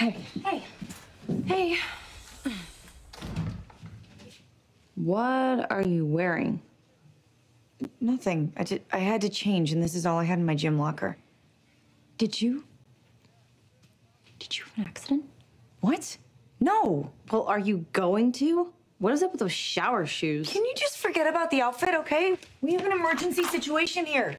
Hey. Hey. Hey. What are you wearing? Nothing. I did. I had to change, and this is all I had in my gym locker. Did you? Did you have an accident? What? No. Well, are you going to? What is up with those shower shoes? Can you just forget about the outfit, okay? We have an emergency situation here.